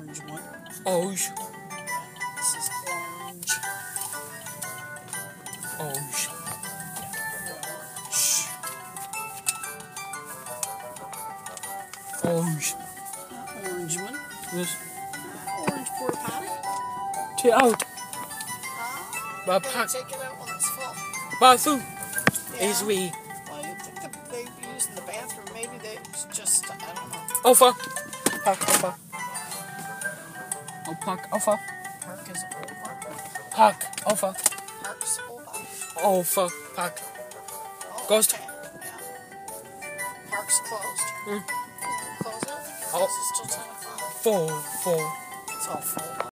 orange one. Orange. This is orange. Orange. Orange. Orange one. Yes. Orange porta potty. Take out. Huh? But Gotta take it out when it's full. Bathroom. Yeah. Is we. Well, you think that they use in the bathroom? Maybe they just I don't know. Alpha. Pack alpha. Oh, alpha. Park is over. Pack alpha. Park's over. Alpha. Pack. Oh, Ghost. okay. Yeah. Park's closed. Hmm. Close it. Oh. It's still ten o'clock. Four. Four. It's all full.